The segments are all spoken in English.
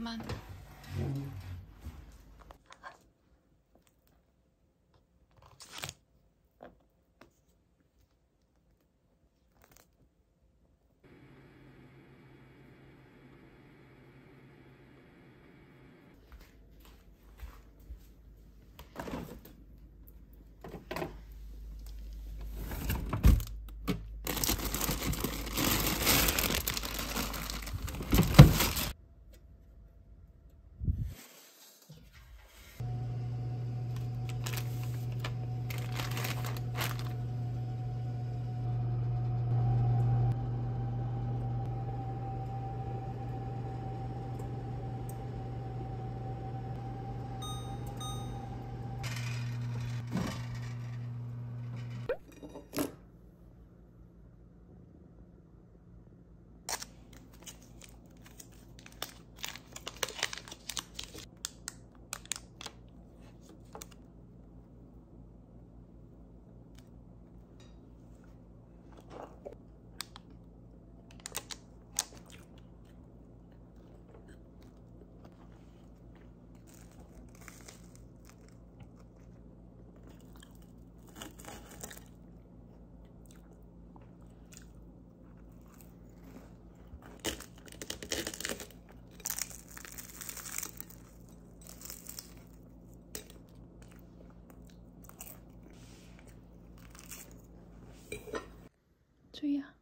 慢。yeah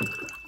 you